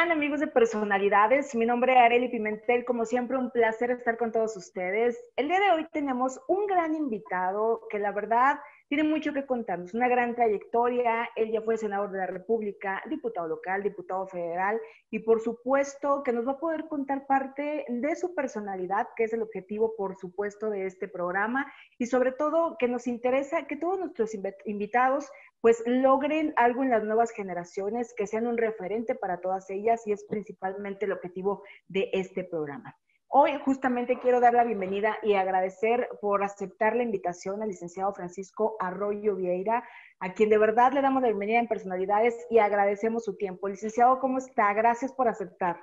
están amigos de personalidades? Mi nombre es Areli Pimentel, como siempre un placer estar con todos ustedes. El día de hoy tenemos un gran invitado que la verdad tiene mucho que contarnos, una gran trayectoria. Él ya fue senador de la República, diputado local, diputado federal y por supuesto que nos va a poder contar parte de su personalidad, que es el objetivo, por supuesto, de este programa y sobre todo que nos interesa que todos nuestros invitados pues logren algo en las nuevas generaciones, que sean un referente para todas ellas y es principalmente el objetivo de este programa. Hoy justamente quiero dar la bienvenida y agradecer por aceptar la invitación al licenciado Francisco Arroyo Vieira, a quien de verdad le damos la bienvenida en personalidades y agradecemos su tiempo. Licenciado, ¿cómo está? Gracias por aceptar.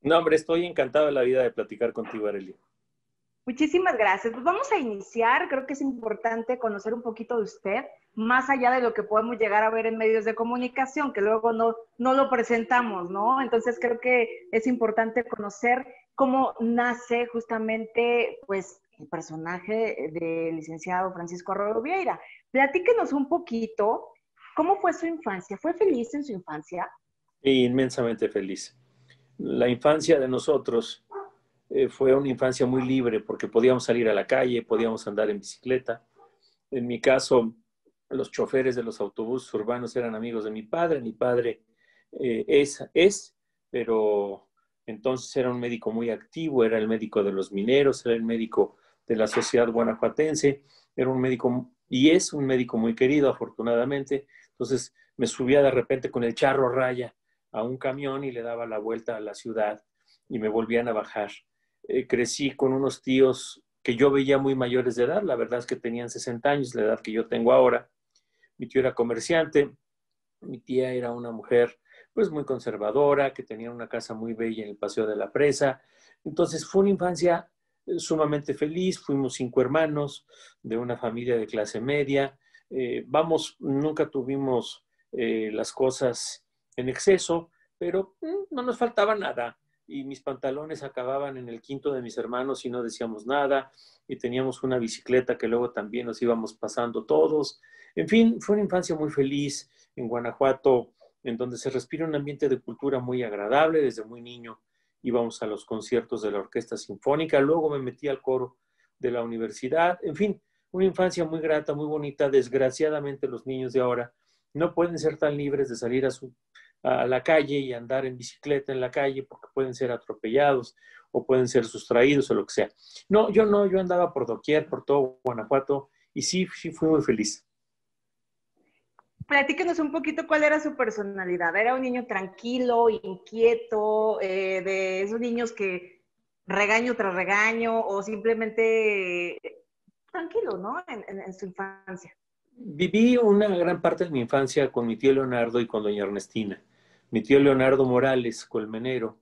No, hombre, estoy encantado de la vida de platicar contigo, Arely. Muchísimas gracias. Pues vamos a iniciar. Creo que es importante conocer un poquito de usted, más allá de lo que podemos llegar a ver en medios de comunicación, que luego no, no lo presentamos, ¿no? Entonces creo que es importante conocer cómo nace justamente, pues, el personaje del licenciado Francisco Arroyo Vieira. Platíquenos un poquito, ¿cómo fue su infancia? ¿Fue feliz en su infancia? Inmensamente feliz. La infancia de nosotros eh, fue una infancia muy libre porque podíamos salir a la calle, podíamos andar en bicicleta. En mi caso, los choferes de los autobuses urbanos eran amigos de mi padre. Mi padre eh, es, es, pero entonces era un médico muy activo, era el médico de los mineros, era el médico de la sociedad guanajuatense, era un médico y es un médico muy querido, afortunadamente. Entonces me subía de repente con el charro raya a un camión y le daba la vuelta a la ciudad y me volvían a bajar. Eh, crecí con unos tíos que yo veía muy mayores de edad, la verdad es que tenían 60 años, la edad que yo tengo ahora. Mi tío era comerciante, mi tía era una mujer pues muy conservadora, que tenía una casa muy bella en el Paseo de la Presa. Entonces fue una infancia eh, sumamente feliz, fuimos cinco hermanos de una familia de clase media. Eh, vamos, nunca tuvimos eh, las cosas en exceso, pero mm, no nos faltaba nada. Y mis pantalones acababan en el quinto de mis hermanos y no decíamos nada. Y teníamos una bicicleta que luego también nos íbamos pasando todos. En fin, fue una infancia muy feliz. En Guanajuato en donde se respira un ambiente de cultura muy agradable. Desde muy niño íbamos a los conciertos de la Orquesta Sinfónica, luego me metí al coro de la universidad, en fin, una infancia muy grata, muy bonita. Desgraciadamente los niños de ahora no pueden ser tan libres de salir a, su, a la calle y andar en bicicleta en la calle porque pueden ser atropellados o pueden ser sustraídos o lo que sea. No, yo no, yo andaba por doquier, por todo Guanajuato y sí, sí fui muy feliz platíquenos un poquito cuál era su personalidad. ¿Era un niño tranquilo, inquieto, eh, de esos niños que regaño tras regaño o simplemente tranquilo, ¿no? En, su infancia. Viví una gran parte de mi infancia con mi tío Leonardo y con doña Ernestina. Mi tío Leonardo Morales, colmenero,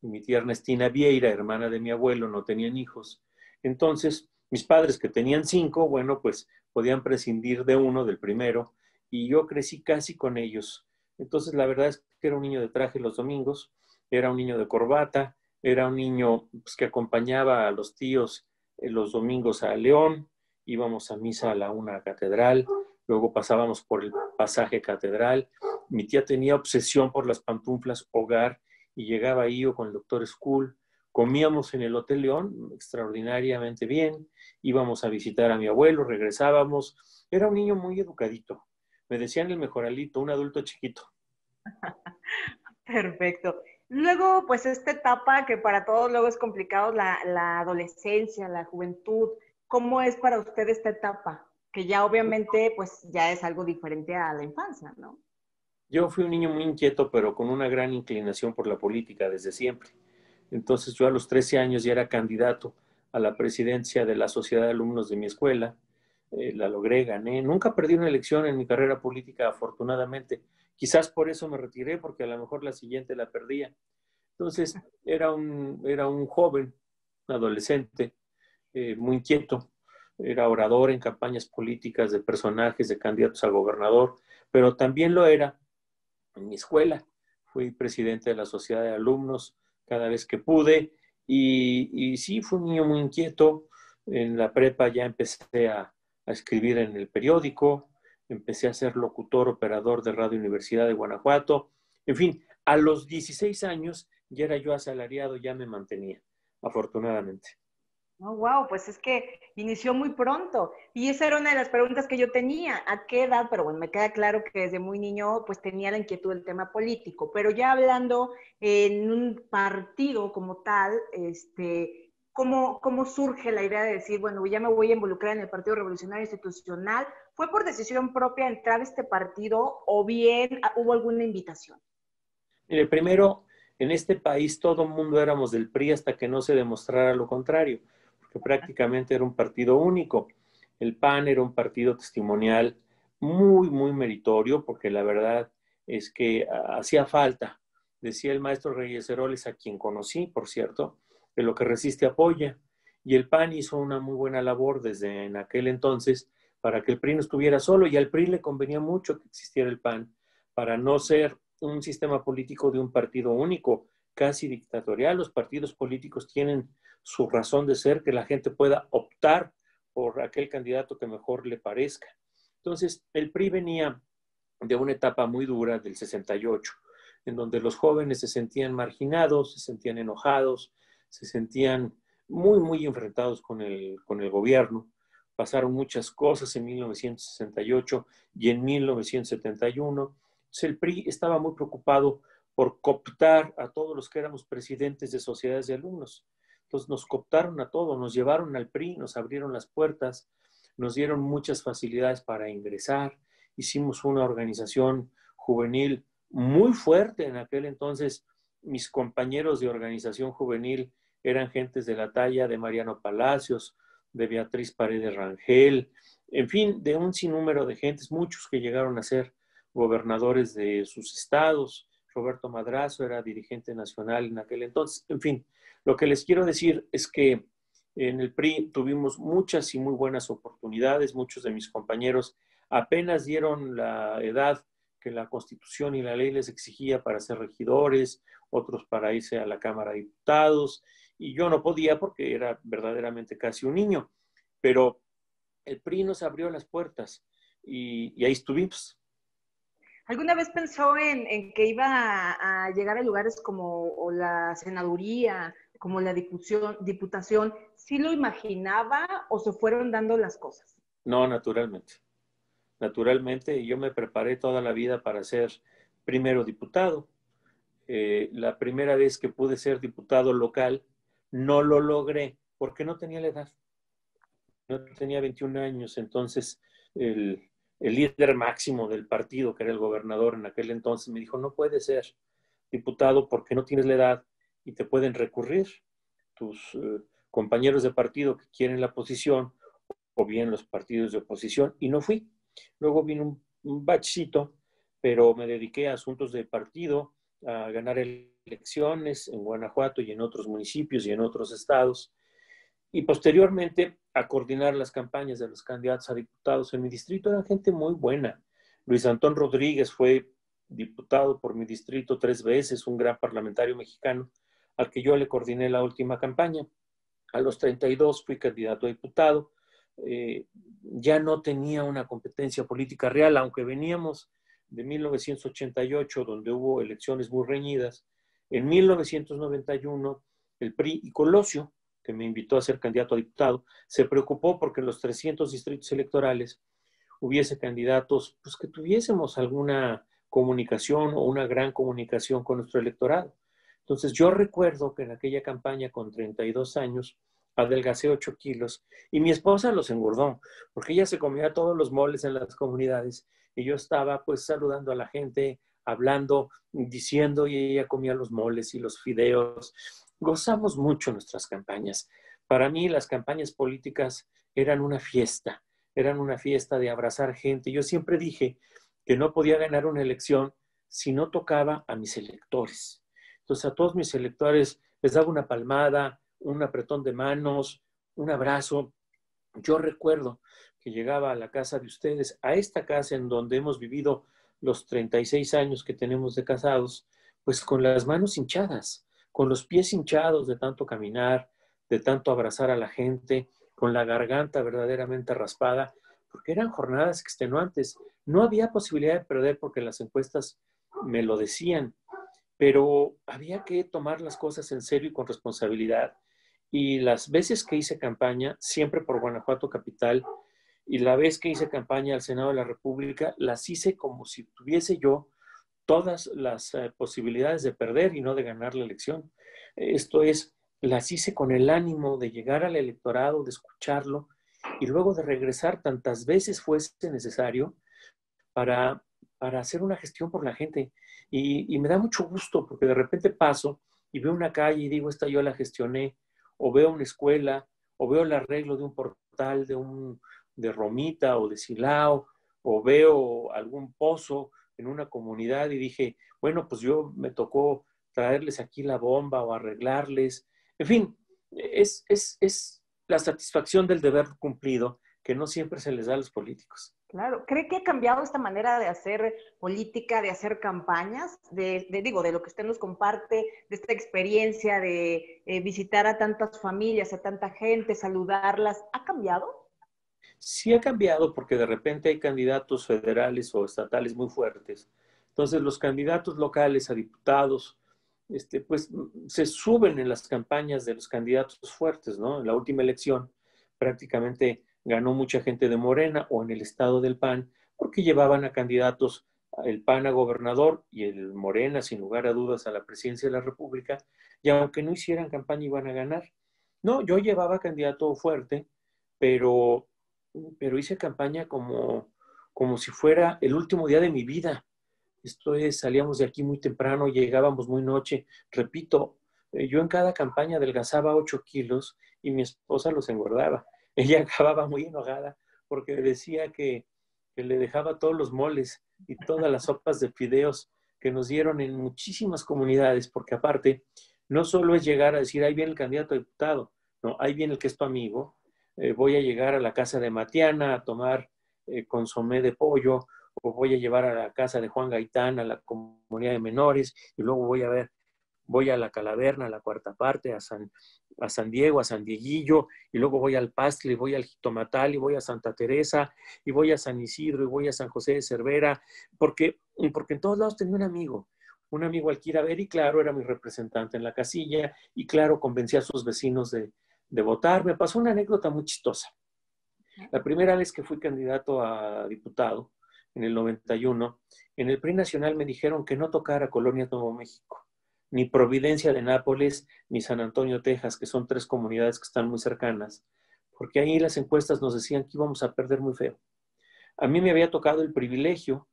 y mi tía Ernestina Vieira, hermana de mi abuelo, no tenían hijos. Entonces, mis padres que tenían cinco, bueno, pues podían prescindir de uno, del primero, y yo crecí casi con ellos. Entonces, la verdad es que era un niño de traje los domingos, era un niño de corbata, era un niño pues, que acompañaba a los tíos eh, los domingos a León, íbamos a misa a la una catedral, luego pasábamos por el pasaje catedral. Mi tía tenía obsesión por las pantuflas hogar y llegaba ahí o con el doctor School. Comíamos en el Hotel León extraordinariamente bien, íbamos a visitar a mi abuelo, regresábamos. Era un niño muy educadito, me decían el mejoralito, un adulto chiquito. Perfecto. Luego, pues esta etapa que para todos luego es complicado, la, la, adolescencia, la juventud, ¿cómo es para usted esta etapa? Que ya obviamente pues ya es algo diferente a la infancia, ¿no? Yo fui un niño muy inquieto, pero con una gran inclinación por la política desde siempre. Entonces yo a los 13 años ya era candidato a la presidencia de la Sociedad de Alumnos de mi escuela eh, la logré, gané. Nunca perdí una elección en mi carrera política, afortunadamente. Quizás por eso me retiré, porque a lo mejor la siguiente la perdía. Entonces, era un, era un joven, un adolescente, eh, muy inquieto. Era orador en campañas políticas de personajes, de candidatos a gobernador, pero también lo era en mi escuela. Fui presidente de la sociedad de alumnos cada vez que pude y, y sí, fui un niño muy inquieto. En la prepa ya empecé a, a escribir en el periódico, empecé a ser locutor, operador de Radio Universidad de Guanajuato. En fin, A los 16 años ya era yo asalariado, ya me mantenía, afortunadamente. Oh, wow, pues es que inició muy pronto. Y esa era una de las preguntas que yo tenía. ¿A qué edad? Pero bueno, me queda claro que desde muy niño pues tenía la inquietud del tema político. Pero ya hablando en un partido como tal, este, ¿cómo, ¿cómo surge la idea de decir, bueno, ya me voy a involucrar en el Partido Revolucionario Institucional? ¿Fue por decisión propia entrar a este partido o bien ah, hubo alguna invitación? Mire, primero, en este país todo el mundo éramos del PRI hasta que no se demostrara lo contrario prácticamente era un partido único. El PAN era un partido testimonial muy, muy meritorio, porque la verdad es que ah, hacía falta, decía el maestro Reyes Heroles, a quien conocí, por cierto, que lo que resiste apoya. Y el PAN hizo una muy buena labor desde en aquel entonces para que el PRI no estuviera solo, y al PRI le convenía mucho que existiera el PAN, para no ser un sistema político de un partido único, casi dictatorial. Los partidos políticos tienen su razón de ser, que la gente pueda optar por aquel candidato que mejor le parezca. Entonces, el PRI venía de una etapa muy dura del 68, en donde los jóvenes se sentían marginados, se sentían enojados, se sentían muy, muy enfrentados con el, con el gobierno. Pasaron muchas cosas en 1968 y en 1971. Entonces, el PRI estaba muy preocupado por cooptar a todos los que éramos presidentes de sociedades de alumnos. Entonces nos cooptaron a todos, nos llevaron al PRI, nos abrieron las puertas, nos dieron muchas facilidades para ingresar, hicimos una organización juvenil muy fuerte en aquel entonces. Mis compañeros de organización juvenil eran gentes de la talla de Mariano Palacios, de Beatriz Paredes Rangel, en fin, de un sinnúmero de gentes, muchos que llegaron a ser gobernadores de sus estados. Roberto Madrazo era dirigente nacional en aquel entonces. En fin, lo que les quiero decir es que en el PRI tuvimos muchas y muy buenas oportunidades. Muchos de mis compañeros apenas dieron la edad que la Constitución y la ley les exigía para ser regidores, otros para irse a la Cámara de Diputados, y yo no podía porque era verdaderamente casi un niño, pero el PRI nos abrió las puertas y, ahí estuvimos. ¿Alguna vez pensó en, que iba a, llegar a lugares como la senaduría como la diputación, ¿sí lo imaginaba o se fueron dando las cosas? No, naturalmente. Naturalmente, yo me preparé toda la vida para ser primero diputado. Eh, la primera vez que pude ser diputado local, no lo logré porque no tenía la edad. No tenía 21 años, entonces el, el líder máximo del partido, que era el gobernador en aquel entonces, me dijo, no puede ser diputado porque no tienes la edad y te pueden recurrir tus eh, compañeros de partido que quieren la posición o bien los partidos de oposición y no fui. Luego vino un, un bachito, pero me dediqué a asuntos de partido, a ganar elecciones en Guanajuato y en otros municipios y en otros estados y posteriormente a coordinar las campañas de los candidatos a diputados en mi distrito. Era gente muy buena. Luis Antón Rodríguez fue diputado por mi distrito tres veces, un gran parlamentario mexicano al que yo le coordiné la última campaña. A los 32 fui candidato a diputado. Eh, ya no tenía una competencia política real, aunque veníamos de 1988, donde hubo elecciones muy reñidas. En 1991, el PRI y Colosio, que me invitó a ser candidato a diputado, se preocupó porque en los 300 distritos electorales hubiese candidatos pues, que tuviésemos alguna comunicación o una gran comunicación con nuestro electorado. Entonces yo recuerdo que en aquella campaña con 32 años adelgacé 8 kilos y mi esposa los engordó porque ella se comía todos los moles en las comunidades y yo estaba pues saludando a la gente, hablando, diciendo y ella comía los moles y los fideos. Gozamos mucho nuestras campañas. Para mí las campañas políticas eran una fiesta, eran una fiesta de abrazar gente. Yo siempre dije que no podía ganar una elección si no tocaba a mis electores entonces a todos mis electores les daba una palmada, un apretón de manos, un abrazo. Yo recuerdo que llegaba a la casa de ustedes, a esta casa en donde hemos vivido los 36 años que tenemos de casados, pues con las manos hinchadas, con los pies hinchados de tanto caminar, de tanto abrazar a la gente, con la garganta verdaderamente raspada, porque eran jornadas extenuantes. No había posibilidad de perder porque las encuestas me lo decían pero había que tomar las cosas en serio y con responsabilidad. Y las veces que hice campaña, siempre por Guanajuato Capital, y la vez que hice campaña al Senado de la República, las hice como si tuviese yo todas las eh, posibilidades de perder y no de ganar la elección. Esto es, las hice con el ánimo de llegar al electorado, de escucharlo y luego de regresar tantas veces fuese necesario para, para hacer una gestión por la gente. Y, me da mucho gusto porque de repente paso y veo una calle y digo, esta yo la gestioné, o veo una escuela, o veo el arreglo de un portal, de un de Romita o de Silao, o veo algún pozo en una comunidad y dije, bueno, pues yo me tocó traerles aquí la bomba o arreglarles. En fin, es, es, es la satisfacción del deber cumplido que no siempre se les da a los políticos. Claro, ¿cree que ha cambiado esta manera de hacer política, de hacer campañas? De, digo, de lo que usted nos comparte, de esta experiencia de eh, visitar a tantas familias, a tanta gente, saludarlas, ¿ha cambiado? Sí ha cambiado porque de repente hay candidatos federales o estatales muy fuertes. Entonces los candidatos locales a diputados, este, pues se suben en las campañas de los candidatos fuertes, ¿no? En la última elección prácticamente ganó mucha gente de Morena o en el estado del PAN porque llevaban a candidatos el PAN a gobernador y el Morena, sin lugar a dudas, a la presidencia de la República, y aunque no hicieran campaña iban a ganar. No, yo llevaba candidato fuerte, pero pero hice campaña como, como si fuera el último día de mi vida. Esto es, salíamos de aquí muy temprano, llegábamos muy noche. Repito, eh, yo en cada campaña adelgazaba 8 kilos y mi esposa los engordaba. Ella acababa muy enojada porque decía que, que le dejaba todos los moles y todas las sopas de fideos que nos dieron en muchísimas comunidades, porque aparte, no solo es llegar a decir, ahí viene el candidato a diputado, no, ahí viene el que es tu amigo, eh, voy a llegar a la casa de Matiana a tomar eh, consomé de pollo, o voy a llevar a la casa de Juan Gaitán, a la comunidad de menores, y luego voy a ver, voy a la Calaverna, a la cuarta parte, a San, a San Diego, a San Dieguillo, y luego voy al Pastle, y voy al Jitomatal, y voy a Santa Teresa, y voy a San Isidro, y voy a San José de Cervera, porque, porque en todos lados tenía un amigo, un amigo al que ir a ver, y claro, era mi representante en la casilla, y claro, convencía a sus vecinos de, de votar. Me pasó una anécdota muy chistosa. La primera vez que fui candidato a diputado, en el 91, en el PRI Nacional me dijeron que no tocara Colonia Nuevo México, ni Providencia de Nápoles, ni San Antonio, Texas, que son tres comunidades que están muy cercanas, porque ahí las encuestas nos decían que íbamos a perder muy feo. A mí me había tocado el privilegio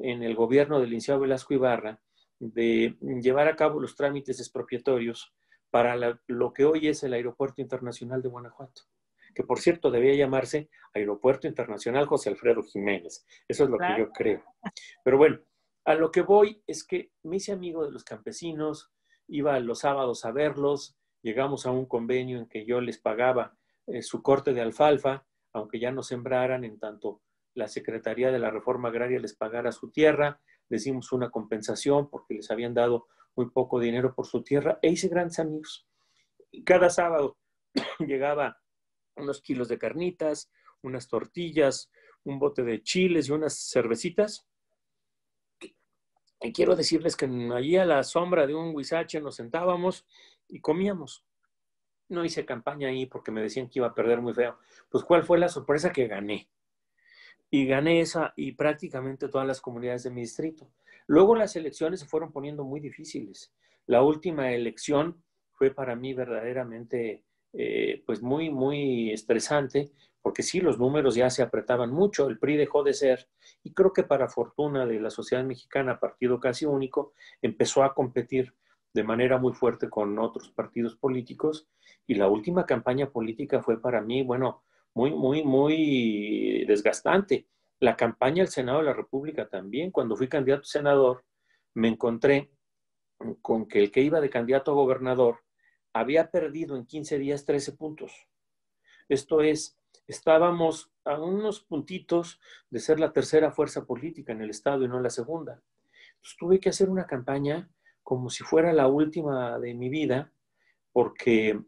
en el gobierno del licenciado Velasco Ibarra de llevar a cabo los trámites expropiatorios para lo que hoy es el Aeropuerto Internacional de Guanajuato, que por cierto debía llamarse Aeropuerto Internacional José Alfredo Jiménez. Eso es lo que yo creo. Pero bueno, a lo que voy es que me hice amigo de los campesinos, iba los sábados a verlos, llegamos a un convenio en que yo les pagaba eh, su corte de alfalfa, aunque ya no sembraran, en tanto la Secretaría de la Reforma Agraria les pagara su tierra, les dimos una compensación porque les habían dado muy poco dinero por su tierra e hice grandes amigos. Cada sábado llegaba unos kilos de carnitas, unas tortillas, un bote de chiles y unas cervecitas. Y quiero decirles que allí a la sombra de un huizache nos sentábamos y comíamos. No hice campaña ahí porque me decían que iba a perder muy feo. Pues ¿cuál fue la sorpresa que gané? Y gané esa y prácticamente todas las comunidades de mi distrito. Luego las elecciones se fueron poniendo muy difíciles. La última elección fue para mí verdaderamente eh, pues muy, muy estresante, porque sí, los números ya se apretaban mucho, el PRI dejó de ser, y creo que para fortuna de la sociedad mexicana, partido casi único, empezó a competir de manera muy fuerte con otros partidos políticos, y la última campaña política fue para mí, bueno, muy, muy, muy desgastante. La campaña al Senado de la República también, cuando fui candidato a senador, me encontré con que el que iba de candidato a gobernador había perdido en 15 días 13 puntos. Esto es, estábamos a unos puntitos de ser la tercera fuerza política en el Estado y no la segunda. Entonces tuve que hacer una campaña como si fuera la última de mi vida, porque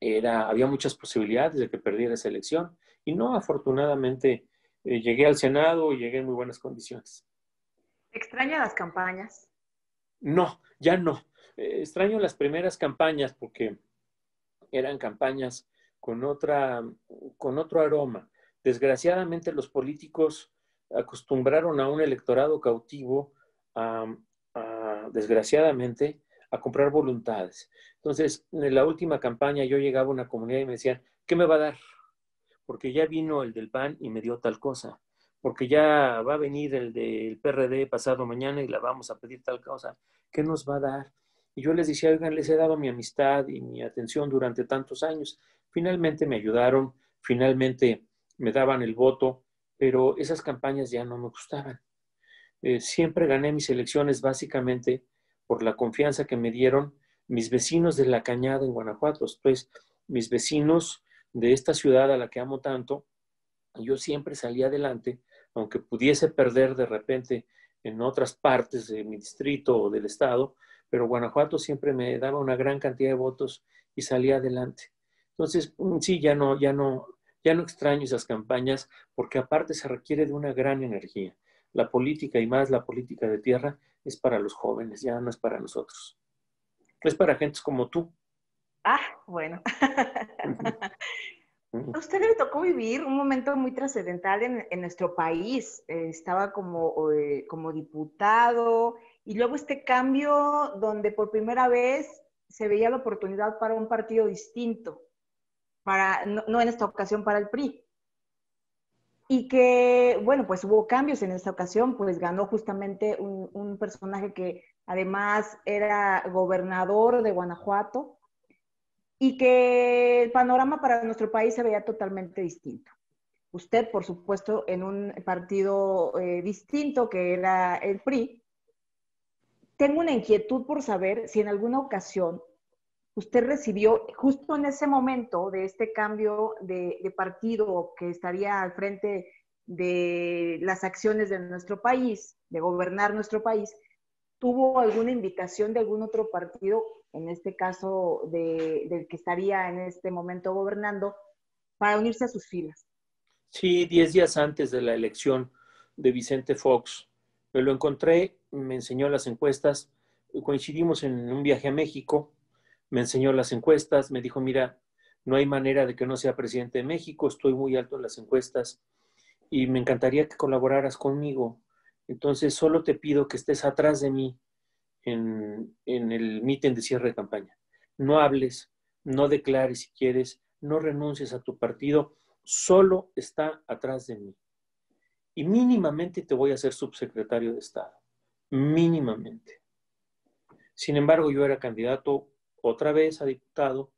era, había muchas posibilidades de que perdiera esa elección. Y no, afortunadamente, eh, llegué al Senado y llegué en muy buenas condiciones. ¿Extraña las campañas? No, ya no. Eh, extraño las primeras campañas porque eran campañas con, otra, con otro aroma. Desgraciadamente los políticos acostumbraron a un electorado cautivo desgraciadamente, a comprar voluntades. Entonces, en la última campaña yo llegaba a una comunidad y me decían, ¿qué me va a dar? Porque ya vino el del PAN y me dio tal cosa. Porque ya va a venir el del PRD pasado mañana y la vamos a pedir tal cosa. ¿Qué nos va a dar? Y yo les decía, oigan, les he dado mi amistad y mi atención durante tantos años. Finalmente me ayudaron, finalmente me daban el voto, pero esas campañas ya no me gustaban. Eh, siempre gané mis elecciones básicamente por la confianza que me dieron mis vecinos de la Cañada en Guanajuato, pues mis vecinos de esta ciudad a la que amo tanto, yo siempre salí adelante, aunque pudiese perder de repente en otras partes de mi distrito o del estado, pero Guanajuato siempre me daba una gran cantidad de votos y salía adelante. Entonces, mm, sí, ya no, ya no, ya no extraño esas campañas porque aparte se requiere de una gran energía. La política y más la política de tierra es para los jóvenes, ya no es para nosotros. Es para gentes como tú. Ah, bueno. A usted le tocó vivir un momento muy trascendental en, nuestro país. Eh, estaba como, eh, como diputado y luego este cambio donde por primera vez se veía la oportunidad para un partido distinto, para, no, en esta ocasión para el PRI. Y que, bueno, pues hubo cambios en esta ocasión, pues ganó justamente un, un personaje que además era gobernador de Guanajuato, y que el panorama para nuestro país se veía totalmente distinto. Usted, por supuesto, en un partido eh, distinto que era el PRI, tengo una inquietud por saber si en alguna ocasión usted recibió, justo en ese momento de este cambio de, de partido que estaría al frente de las acciones de nuestro país, de gobernar nuestro país, tuvo alguna invitación de algún otro partido en este caso del que estaría en este momento gobernando, para unirse a sus filas. Sí, diez días antes de la elección de Vicente Fox. Me lo encontré, me enseñó las encuestas, coincidimos en un viaje a México, me enseñó las encuestas, me dijo, mira, no hay manera de que no sea presidente de México, estoy muy alto en las encuestas y me encantaría que colaboraras conmigo. Entonces, solo te pido que estés atrás de mí en, el mitin de cierre de campaña. No hables, no declares si quieres, no renuncies a tu partido, solo está atrás de mí. Y mínimamente te voy a ser subsecretario de Estado, mínimamente. Sin embargo, yo era candidato otra vez a diputado,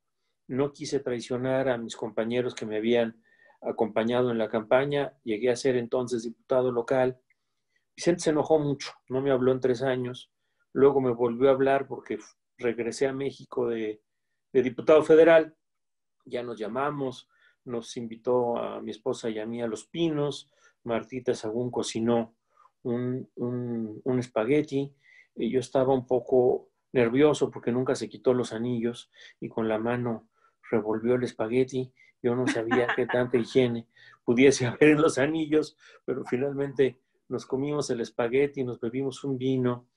no quise traicionar a mis compañeros que me habían acompañado en la campaña, llegué a ser entonces diputado local. Vicente se enojó mucho, no me habló en tres años, Luego me volvió a hablar porque regresé a México de, diputado federal. Ya nos llamamos, nos invitó a mi esposa y a mí a Los Pinos. Martita Sagún cocinó un, un, espagueti. Y yo estaba un poco nervioso porque nunca se quitó los anillos y con la mano revolvió el espagueti. Yo no sabía qué tanta higiene pudiese haber en los anillos, pero finalmente nos comimos el espagueti, nos bebimos un vino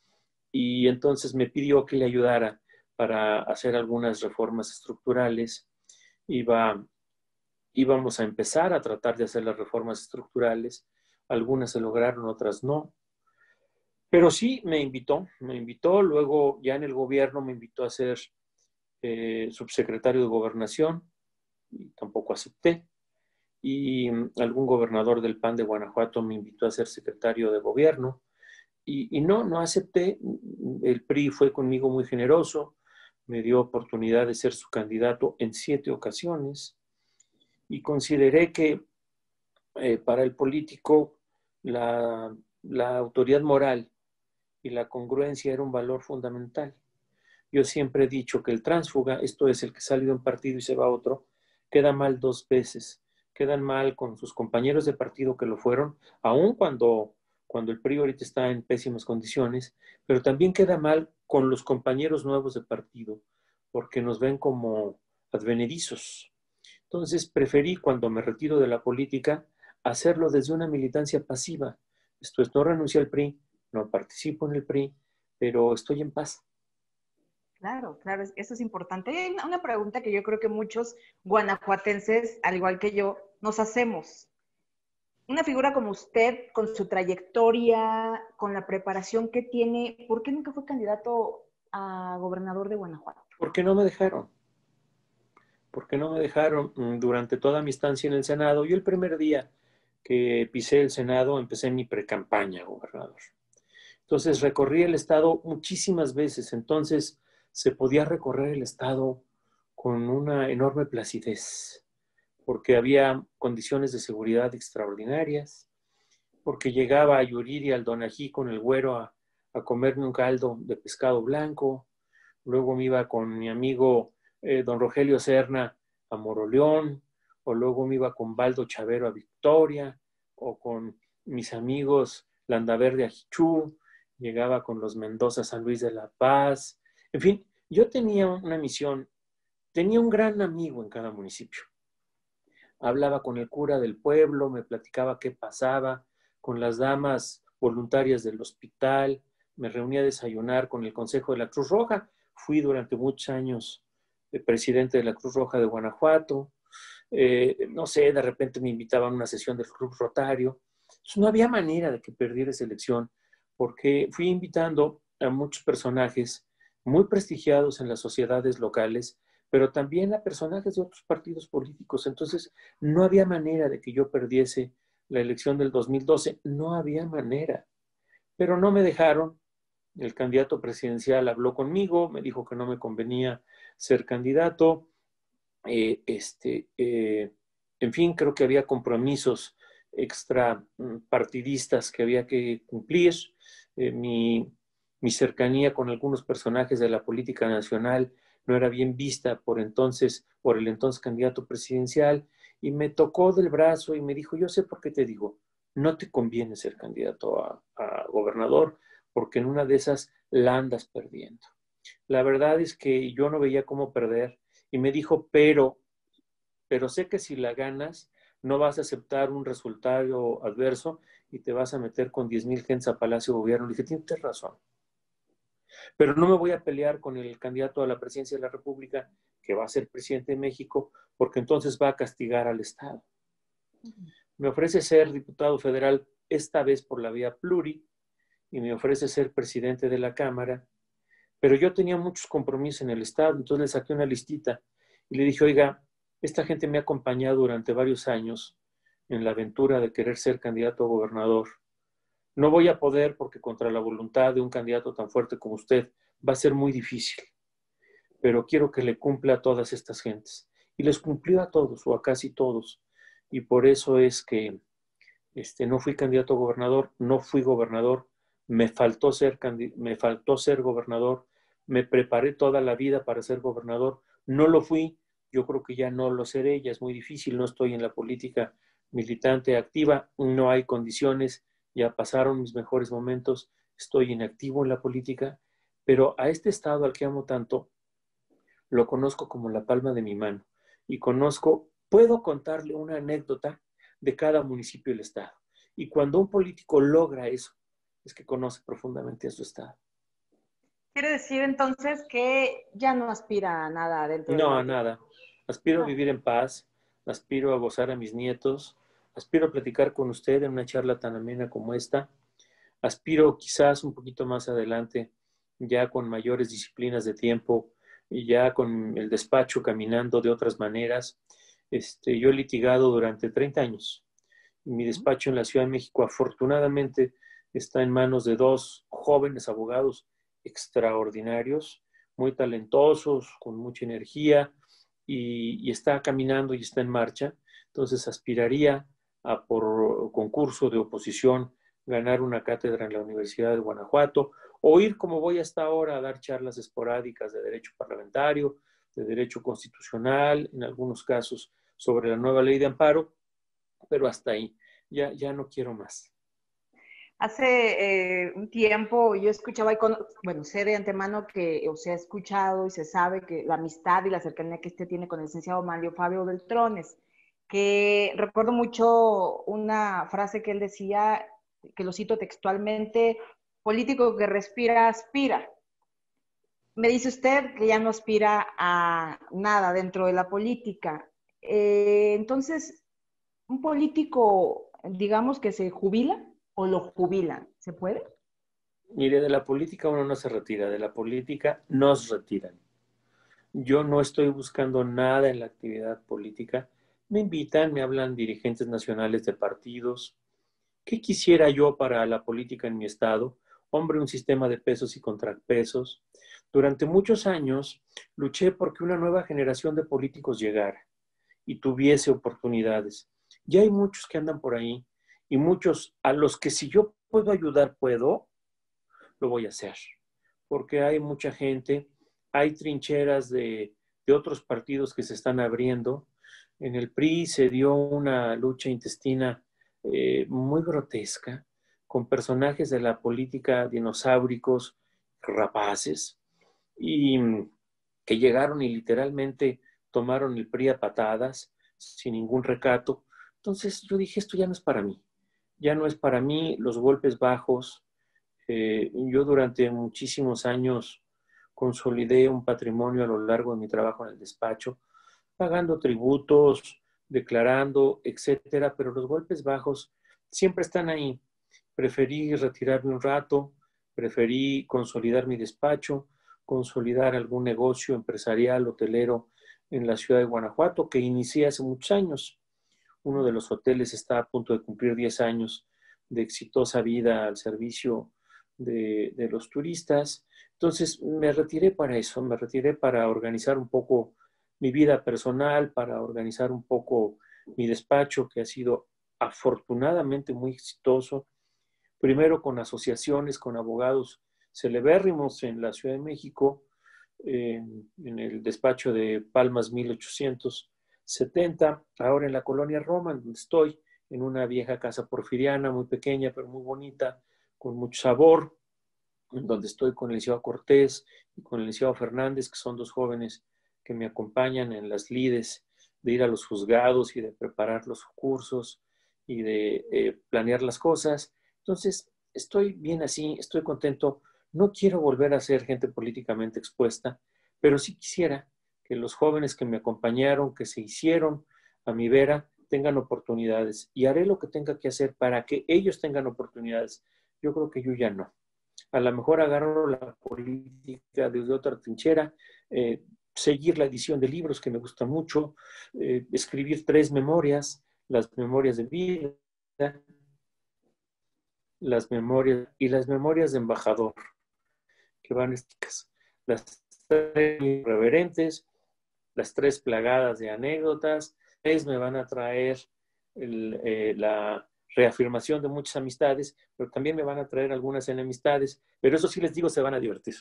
y entonces me pidió que le ayudara para hacer algunas reformas estructurales. Iba, íbamos a empezar a tratar de hacer las reformas estructurales. Algunas se lograron, otras no. Pero sí me invitó, me invitó. Luego ya en el gobierno me invitó a ser eh, subsecretario de gobernación y tampoco acepté. Y mm, algún gobernador del PAN de Guanajuato me invitó a ser secretario de gobierno y, no, no acepté. El PRI fue conmigo muy generoso, me dio oportunidad de ser su candidato en siete ocasiones y consideré que eh, para el político la autoridad moral y la congruencia era un valor fundamental. Yo siempre he dicho que el tránsfuga, esto es el que sale de un partido y se va a otro, queda mal dos veces. Quedan mal con sus compañeros de partido que lo fueron, aun cuando cuando el PRI ahorita está en pésimas condiciones, pero también queda mal con los compañeros nuevos de partido, porque nos ven como advenedizos. Entonces preferí, cuando me retiro de la política, hacerlo desde una militancia pasiva. Esto es, no renunciar al PRI, no participo en el PRI, pero estoy en paz. Claro, claro, eso es importante. Hay una pregunta que yo creo que muchos guanajuatenses, al igual que yo, nos hacemos. Una figura como usted, con su trayectoria, con la preparación que tiene, ¿por qué nunca fue candidato a gobernador de Guanajuato? Porque no me dejaron. Porque no me dejaron mm, durante toda mi estancia en el Senado. Yo el primer día que pisé el Senado empecé mi precampaña, gobernador. Entonces recorrí el Estado muchísimas veces. Entonces se podía recorrer el estado con una enorme placidez, porque había condiciones de seguridad extraordinarias, porque llegaba a Yuriri al Donají con el güero a, comerme un caldo de pescado blanco, luego me iba con mi amigo eh, don Rogelio Serna a Moroleón, o luego me iba con Baldo Chavero a Victoria, o con mis amigos Landaverde a Jichú, llegaba con los Mendoza San Luis de la Paz, en fin, yo tenía una misión, tenía un gran amigo en cada municipio. Hablaba con el cura del pueblo, me platicaba qué pasaba, con las damas voluntarias del hospital, me reunía a desayunar con el Consejo de la Cruz Roja. Fui durante muchos años presidente de la Cruz Roja de Guanajuato. Eh, no sé, de repente me invitaban a una sesión del Club Rotario. no había manera de que perdiera esa elección, porque fui invitando a muchos personajes muy prestigiados en las sociedades locales, pero también a personajes de otros partidos políticos. Entonces, no había manera de que yo perdiese la elección del 2012, no había manera. Pero no me dejaron. El candidato presidencial habló conmigo, me dijo que no me convenía ser candidato. Eh, este, eh, en fin, creo que había compromisos extra mm, partidistas que había que cumplir. Eh, mi mi cercanía con algunos personajes de la política nacional no era bien vista por entonces, por el entonces candidato presidencial, y me tocó del brazo y me dijo, yo sé por qué te digo, no te conviene ser candidato a, gobernador, porque en una de esas la andas perdiendo. La verdad es que yo no veía cómo perder, y me dijo, pero, pero sé que si la ganas, no vas a aceptar un resultado adverso y te vas a meter con 10 mil gentes a Palacio de Gobierno. Le dije, tienes razón. Pero no me voy a pelear con el candidato a la presidencia de la República, que va a ser presidente de México, porque entonces va a castigar al Estado. Me ofrece ser diputado federal esta vez por la vía pluri y me ofrece ser presidente de la Cámara, pero yo tenía muchos compromisos en el Estado, entonces le saqué una listita y le dije, oiga, esta gente me ha acompañado durante varios años en la aventura de querer ser candidato a gobernador no voy a poder porque contra la voluntad de un candidato tan fuerte como usted va a ser muy difícil, pero quiero que le cumpla a todas estas gentes. Y les cumplió a todos o a casi todos. Y por eso es que este, no fui candidato a gobernador, no fui gobernador, me faltó, ser, me faltó ser gobernador, me preparé toda la vida para ser gobernador, no lo fui, yo creo que ya no lo seré, ya es muy difícil, no estoy en la política militante activa, no hay condiciones ya pasaron mis mejores momentos, estoy inactivo en la política, pero a este estado al que amo tanto, lo conozco como la palma de mi mano y conozco, puedo contarle una anécdota de cada municipio del estado. Y cuando un político logra eso, es que conoce profundamente a su estado. Quiere decir entonces que ya no aspira a nada dentro No, a nada. Aspiro a vivir en paz, aspiro a gozar a mis nietos, Aspiro a platicar con usted en una charla tan amena como esta. Aspiro quizás un poquito más adelante, ya con mayores disciplinas de tiempo y ya con el despacho caminando de otras maneras. Este, yo he litigado durante 30 años. Mi despacho en la Ciudad de México afortunadamente está en manos de dos jóvenes abogados extraordinarios, muy talentosos, con mucha energía y, está caminando y está en marcha. Entonces aspiraría a por concurso de oposición ganar una cátedra en la Universidad de Guanajuato o ir como voy hasta ahora a dar charlas esporádicas de derecho parlamentario, de derecho constitucional, en algunos casos sobre la nueva ley de amparo, pero hasta ahí, ya, ya no quiero más. Hace eh, un tiempo yo escuchaba, y bueno, sé de antemano que o se ha escuchado y se sabe que la amistad y la cercanía que este tiene con el licenciado Mario Fabio Beltrones que recuerdo mucho una frase que él decía, que lo cito textualmente, político que respira, aspira. me dice usted que ya no aspira a nada dentro de la política. Eh, entonces, un político, digamos que se jubila o lo jubila, ¿se puede? Mire, de la política uno no se retira, de la política nos retiran. Yo no estoy buscando nada en la actividad política. Me invitan, me hablan dirigentes nacionales de partidos. ¿Qué quisiera yo para la política en mi estado? Hombre, un sistema de pesos y contrapesos. Durante muchos años luché porque una nueva generación de políticos llegara y tuviese oportunidades. Ya hay muchos que andan por ahí y muchos a los que si yo puedo ayudar, puedo, lo voy a hacer. Porque hay mucha gente, hay trincheras de, otros partidos que se están abriendo. En el PRI se dio una lucha intestina eh, muy grotesca con personajes de la política dinosauricos, rapaces, y que llegaron y literalmente tomaron el PRI a patadas, sin ningún recato. Entonces yo dije, esto ya no es para mí, ya no es para mí los golpes bajos. Eh, yo durante muchísimos años consolidé un patrimonio a lo largo de mi trabajo en el despacho, pagando tributos, declarando, etcétera, pero los golpes bajos siempre están ahí. Preferí retirarme un rato, preferí consolidar mi despacho, consolidar algún negocio empresarial, hotelero en la ciudad de Guanajuato, que inicié hace muchos años. Uno de los hoteles está a punto de cumplir 10 años de exitosa vida al servicio de, los turistas. Entonces me retiré para eso, me retiré para organizar un poco mi vida personal, para organizar un poco mi despacho, que ha sido afortunadamente muy exitoso. Primero con asociaciones, con abogados celebérrimos en la Ciudad de México, en, el despacho de Palmas 1870, ahora en la colonia Roma, donde estoy, en una vieja casa porfiriana, muy pequeña, pero muy bonita, con mucho sabor, donde estoy con el licenciado Cortés y con el licenciado Fernández, que son dos jóvenes que me acompañan en las lides de ir a los juzgados y de preparar los cursos y de eh, planear las cosas. Entonces, estoy bien así, estoy contento no quiero volver a ser gente políticamente expuesta, pero sí quisiera que los jóvenes que me acompañaron, que se hicieron a mi vera, tengan oportunidades y haré lo que tenga que hacer para que ellos tengan oportunidades. Yo creo que yo ya no. A lo mejor agarro la política desde otra trinchera, eh, seguir la edición de libros que me gusta mucho, eh, escribir tres memorias, las memorias de vida, las memorias y las memorias de embajador que van estas, las tres irreverentes, las tres plagadas de anécdotas, tres me van a traer eh, la reafirmación de muchas amistades, pero también me van a traer algunas enemistades, pero eso sí les digo, se van a divertir.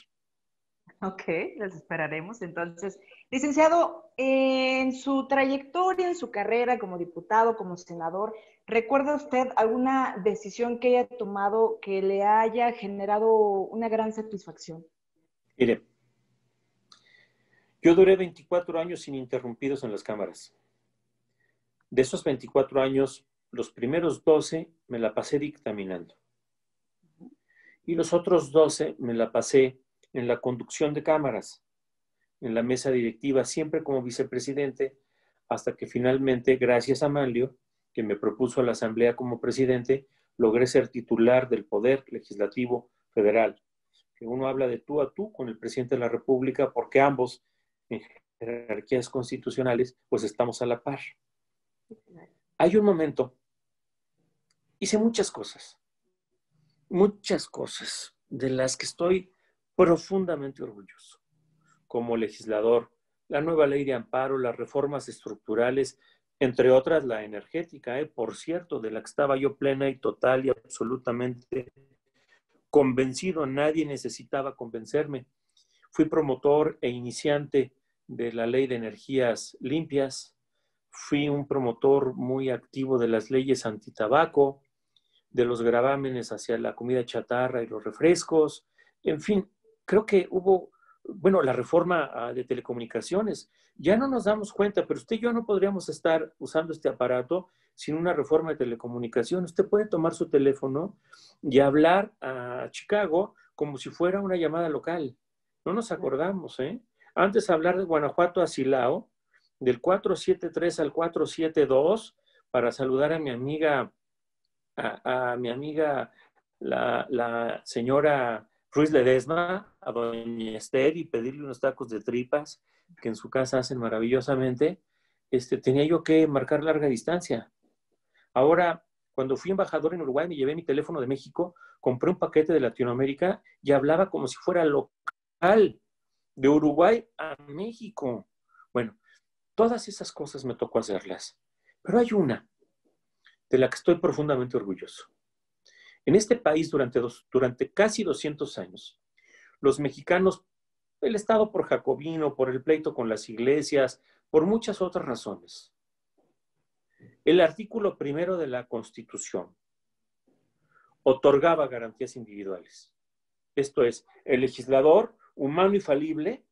Ok, las esperaremos. Entonces, licenciado, en su trayectoria, en su carrera como diputado, como senador, ¿recuerda usted alguna decisión que haya tomado que le haya generado una gran satisfacción? Mire, yo duré 24 años ininterrumpidos en las cámaras. De esos 24 años, los primeros 12 me la pasé dictaminando. Y los otros 12 me la pasé en la conducción de cámaras, en la mesa directiva, siempre como vicepresidente, hasta que finalmente, gracias a Manlio, que me propuso a la Asamblea como presidente, logré ser titular del Poder Legislativo Federal. Que uno habla de tú a tú con el presidente de la República porque ambos, en jerarquías constitucionales, pues estamos a la par. Hay un momento, hice muchas cosas, muchas cosas de las que estoy profundamente orgulloso como legislador. La nueva ley de amparo, las reformas estructurales, entre otras la energética, ¿eh? por cierto, de la que estaba yo plena y total y absolutamente convencido, nadie necesitaba convencerme. Fui promotor e iniciante de la ley de energías limpias, fui un promotor muy activo de las leyes antitabaco, de los gravámenes hacia la comida chatarra y los refrescos, en fin, creo que hubo, bueno, la reforma ah, de telecomunicaciones. Ya no nos damos cuenta, pero usted y yo no podríamos estar usando este aparato sin una reforma de telecomunicaciones. Usted puede tomar su teléfono y hablar a Chicago como si fuera una llamada local. No nos acordamos, ¿eh? Antes hablar de Guanajuato a Silao, del 473 al 472, para saludar a mi amiga, a, mi amiga, la, la, señora Ruiz Ledesma, a doña Esther, y pedirle unos tacos de tripas que en su casa hacen maravillosamente, este, tenía yo que marcar larga distancia. Ahora, cuando fui embajador en Uruguay, me llevé mi teléfono de México, compré un paquete de Latinoamérica y hablaba como si fuera local, de Uruguay a México. Bueno, todas esas cosas me tocó hacerlas. Pero hay una de la que estoy profundamente orgulloso. En este país, durante, durante casi 200 años, los mexicanos, el Estado por jacobino, por el pleito con las iglesias, por muchas otras razones, el artículo primero de la Constitución otorgaba garantías individuales. Esto es, el legislador, humano y falible,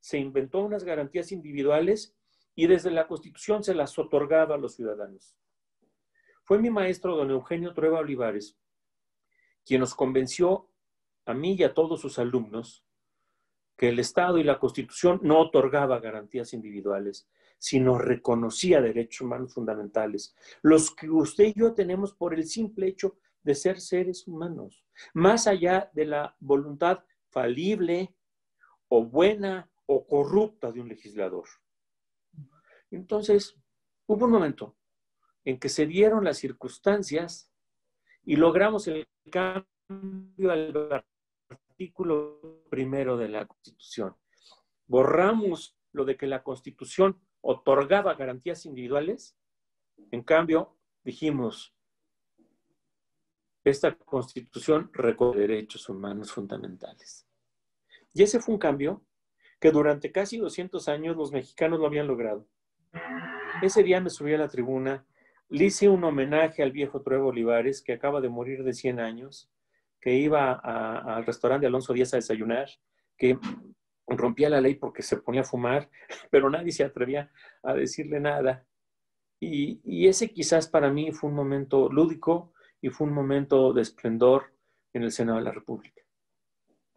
se inventó unas garantías individuales y desde la Constitución se las otorgaba a los ciudadanos. Fue mi maestro, don Eugenio Trueba Olivares, quien nos convenció a mí y a todos sus alumnos que el Estado y la Constitución no otorgaba garantías individuales, sino reconocía derechos humanos fundamentales, los que usted y yo tenemos por el simple hecho de ser seres humanos, más allá de la voluntad falible o buena o corrupta de un legislador. Entonces, hubo un momento en que se dieron las circunstancias y logramos el cambio al artículo primero de la Constitución. Borramos lo de que la Constitución otorgaba garantías individuales. En cambio, dijimos, esta Constitución recoge derechos humanos fundamentales. Y ese fue un cambio que durante casi 200 años los mexicanos lo habían logrado. Ese día me subí a la tribuna, le hice un homenaje al viejo Trueba Olivares, que acaba de morir de 100 años, que iba al restaurante de Alonso Díaz a desayunar, que rompía la ley porque se ponía a fumar, pero nadie se atrevía a decirle nada. Y, y, ese quizás para mí fue un momento lúdico y fue un momento de esplendor en el Senado de la República.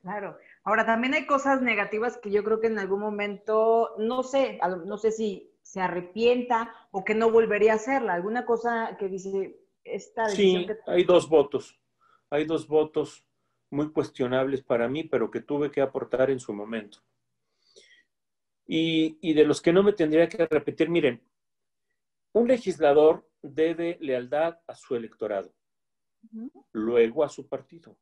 Claro. Ahora, también hay cosas negativas que yo creo que en algún momento, no sé, no sé si se arrepienta o que no volvería a hacerla. ¿Alguna cosa que dice esta decisión? Sí, hay dos votos. Hay dos votos muy cuestionables para mí, pero que tuve que aportar en su momento. Y, y de los que no me tendría que repetir, miren, un legislador debe lealtad a su electorado, luego a su partido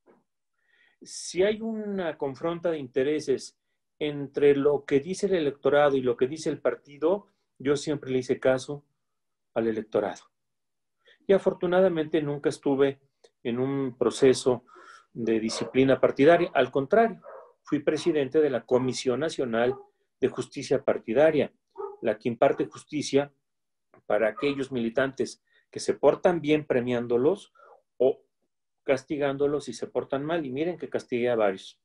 si hay una confronta de intereses entre lo que dice el electorado y lo que dice el partido, yo siempre le hice caso al electorado. Y afortunadamente nunca estuve en un proceso de disciplina partidaria. Al contrario, fui presidente de la Comisión Nacional de Justicia Partidaria, la que imparte justicia para aquellos militantes que se portan bien premiándolos castigándolos si se portan mal. Y miren que castigué a varios.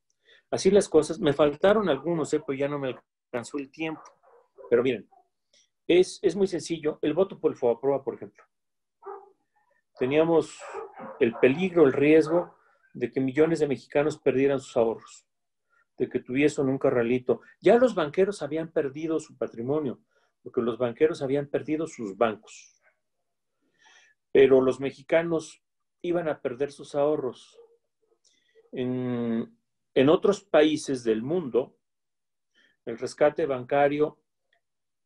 Así las cosas. Me faltaron algunos, ¿eh? pues ya no me alcanzó el tiempo. Pero miren, es, es muy sencillo. El voto por FOAPROA, por ejemplo. Teníamos el peligro, el riesgo de que millones de mexicanos perdieran sus ahorros, de que tuviesen un carralito. Ya los banqueros habían perdido su patrimonio, porque los banqueros habían perdido sus bancos. Pero los mexicanos iban a perder sus ahorros. En, otros países del mundo, el rescate bancario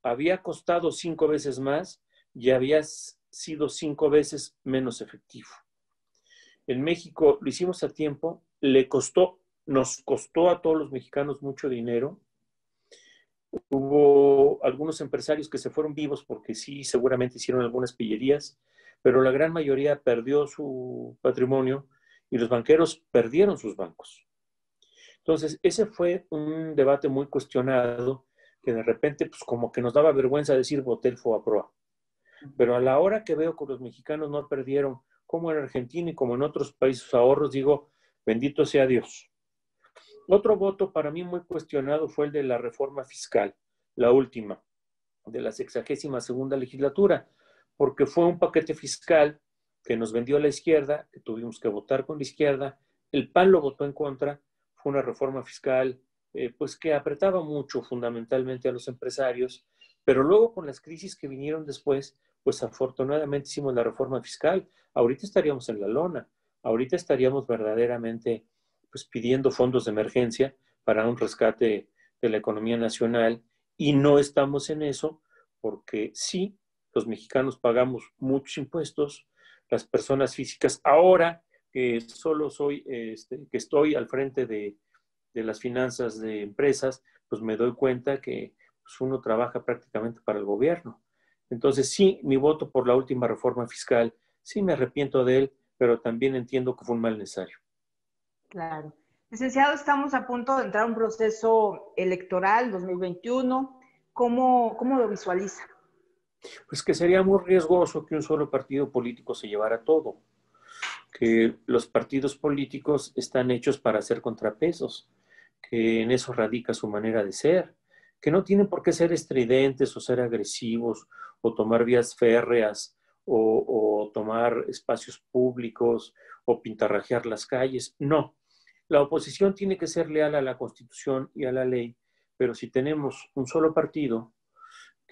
había costado cinco veces más y había sido cinco veces menos efectivo. En México lo hicimos a tiempo, le costó, nos costó a todos los mexicanos mucho dinero. Hubo algunos empresarios que se fueron vivos porque sí, seguramente hicieron algunas pillerías, pero la gran mayoría perdió su patrimonio y los banqueros perdieron sus bancos. Entonces, ese fue un debate muy cuestionado que de repente, pues como que nos daba vergüenza decir Botel fue a proa. Pero a la hora que veo que los mexicanos no perdieron, como en Argentina y como en otros países ahorros, digo, bendito sea Dios. Otro voto para mí muy cuestionado fue el de la reforma fiscal, la última, de la sexagésima segunda legislatura, porque fue un paquete fiscal que nos vendió la izquierda, que tuvimos que votar con la izquierda, el PAN lo votó en contra, fue una reforma fiscal eh, pues que apretaba mucho fundamentalmente a los empresarios, pero luego con las crisis que vinieron después, pues afortunadamente hicimos la reforma fiscal. Ahorita estaríamos en la lona, ahorita estaríamos verdaderamente pues pidiendo fondos de emergencia para un rescate de la economía nacional y no estamos en eso porque sí, los mexicanos pagamos muchos impuestos, las personas físicas ahora que solo soy, este, que estoy al frente de, de, las finanzas de empresas, pues me doy cuenta que pues, uno trabaja prácticamente para el gobierno. Entonces, sí, mi voto por la última reforma fiscal, sí me arrepiento de él, pero también entiendo que fue un mal necesario. Claro. Licenciado, estamos a punto de entrar a un proceso electoral 2021. ¿Cómo, cómo lo visualiza? Pues que sería muy riesgoso que un solo partido político se llevara todo que los partidos políticos están hechos para hacer contrapesos, que en eso radica su manera de ser, que no tienen por qué ser estridentes o ser agresivos o tomar vías férreas o, tomar espacios públicos o pintarrajear las calles. No, la oposición tiene que ser leal a la Constitución y a la ley, pero si tenemos un solo partido